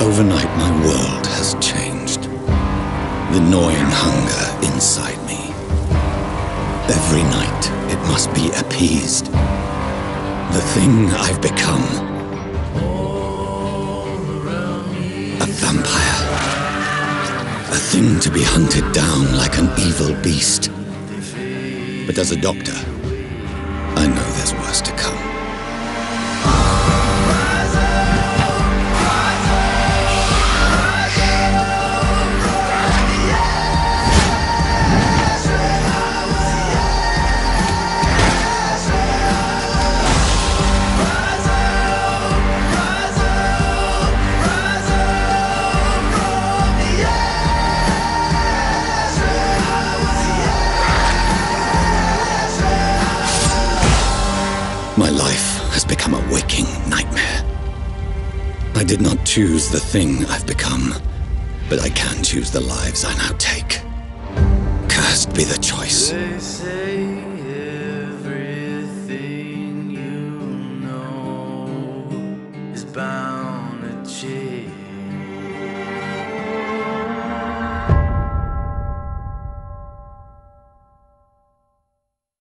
Overnight, my world has changed. The gnawing hunger inside me. Every night, it must be appeased. The thing I've become. A vampire. A thing to be hunted down like an evil beast. But as a doctor, I know there's worse to come. My life has become a waking nightmare. I did not choose the thing I've become, but I can choose the lives I now take. Cursed be the choice.